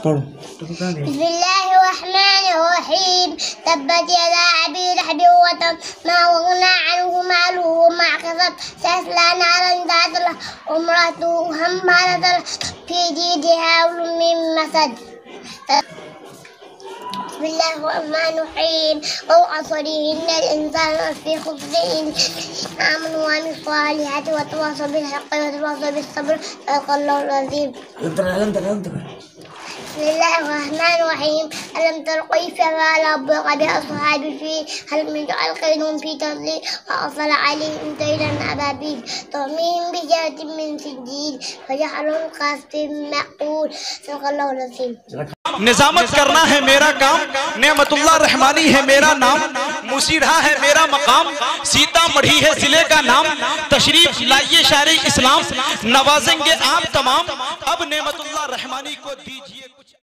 بسم الله الرحمن الرحيم. تبت يدا أبي لهب وتب ما أغنى عنه ماله وما كسب سيصلى نارا ذات لهب وامرأته حمالة في جيدها حبل من مسد. بسم الله الرحمن الرحيم. والعصر إن الإنسان في خسر آمنوا وعملوا الصالحات وتواصوا بالحق وتواصوا بالصبر. صدق الله العظيم. انتقل انتقل انتقل بسم الله الرحمن الرحيم. ألم تر كيف فعل ربك بأصحاب الفيل هل من ألقيهم في تضليل وأرسل عليهم طيرا أبابيل ترميهم بجرد من سجيل فجعلهم كعصف مأكول صدق الله العظيم. نظامت کرنا ہے میرا کام نعمت اللہ رحمانی ہے میرا نام موسیڑھا ہے میرا مقام سیتا مڑھی ہے ضلع کا نام تشریف لائیے شاعر اسلام نوازیں گے آپ تمام اب نعمت اللہ रहमानी को दीजिए। कुछ